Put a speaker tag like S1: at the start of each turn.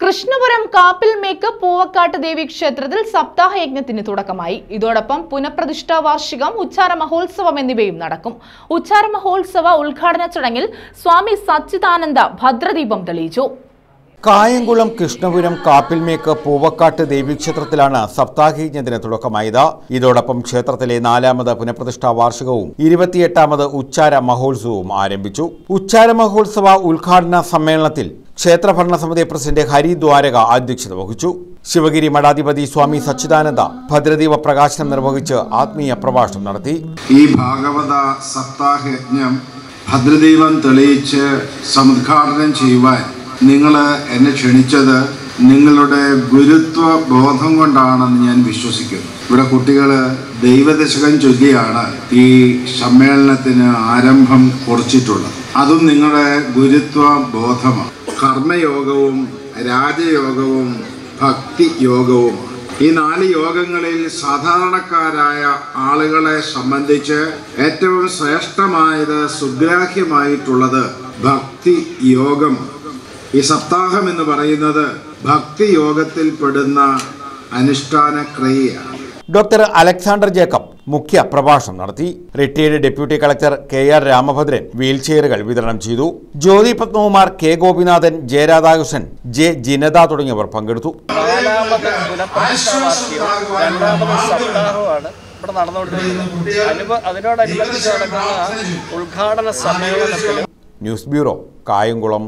S1: കൃഷ്ണപുരം കാപ്പിൽ മേക്ക് പൂവക്കാട്ട് ദേവി ക്ഷേത്രത്തിൽ സപ്താഹ യജ്ഞത്തിന് തുടക്കമായി. ഇതോടൊപ്പം പുനഃപ്രതിഷ്ഠാ വാർഷികം ഉച്ചാര മഹോത്സവം എന്നിവയും നടക്കും. ഉച്ചാര മഹോത്സവ ഉദ്ഘാടന ചടങ്ങിൽ സ്വാമി സച്ചിദാനന്ദ ഭദ്രദീപം തെളിയിച്ചു.
S2: കായംകുളം കൃഷ്ണപുരം കാപ്പിൽമേക്ക് പൂവക്കാട്ട് ദേവീക്ഷേത്രത്തിലാണ് സപ്താഹയജ്ഞത്തിന് തുടക്കമായത്. ഇതോടൊപ്പം ക്ഷേത്രത്തിലെ നാലാമത് പുനഃപ്രതിഷ്ഠാ വാർഷികവും ഇരുപത്തിയെട്ടാമത് ഉച്ചാര മഹോത്സവവും ആരംഭിച്ചു. ഉച്ചാര മഹോത്സവ ഉദ്ഘാടന സമ്മേളനത്തിൽ ക്ഷേത്ര ഭരണസമിതി പ്രസിഡന്റ് ഹരി ദ്വാരക അധ്യക്ഷത വഹിച്ചു. ശിവഗിരി മഠാധിപതി സ്വാമി സച്ചിദാനന്ദ ഭദ്രദീപ പ്രകാശനം നിർവഹിച്ച് ആത്മീയ പ്രഭാഷണം നടത്തി.
S3: ഈ ഭാഗവത സപ്താഹയജ്ഞം ഭദ്രദീപം തെളിയിച്ച് സമുദ്ഘാടനം ചെയ്യുവാൻ നിങ്ങൾ എന്നെ ക്ഷണിച്ചത് നിങ്ങളുടെ ഗുരുത്വ ബോധം കൊണ്ടാണെന്ന് ഞാൻ വിശ്വസിക്കുന്നു. ഇവിടെ കുട്ടികൾ ദൈവദശകം ചൊല്ലിയാണ് ഈ സമ്മേളനത്തിന് ആരംഭം കുറിച്ചിട്ടുള്ളത്. അതും നിങ്ങളുടെ ഗുരുത്വ ബോധമാണ് കർമ്മയോഗവും രാജയോഗവും ഭക്തി യോഗവും ഈ നാല് യോഗങ്ങളിൽ സാധാരണക്കാരായ ആളുകളെ സംബന്ധിച്ച് ഏറ്റവും ശ്രേഷ്ഠമായത് സുഗ്രാഹ്യമായിട്ടുള്ളത് ഭക്തി യോഗം ഈ സപ്താഹം എന്ന് പറയുന്നത് ഭക്തി യോഗത്തിൽ പെടുന്ന അനുഷ്ഠാന ക്രിയയാണ്
S2: ഡോക്ടർ അലക്സാണ്ടർ ജേക്കബ് മുഖ്യ പ്രഭാഷണം നടത്തി. Retired deputy collector K R Ramabhadran വീൽചെയറുകൾ വിതരണം ചെയ്തു. Jyothi Padmakumar K Gopinathan J Radhakrishnan J Jinatha തുടങ്ങിയവർ പങ്കെടുത്തു.
S4: ഇവിടെ നടന്നുകൊണ്ടിരിക്കുന്നത്. അനുബ അതിനോടനുബന്ധിച്ച് നടക്കുന്ന ഉദ്ഘാടന സമ്മേളനത്തിലും
S2: ന്യൂസ് ബ്യൂറോ കായംകുളം.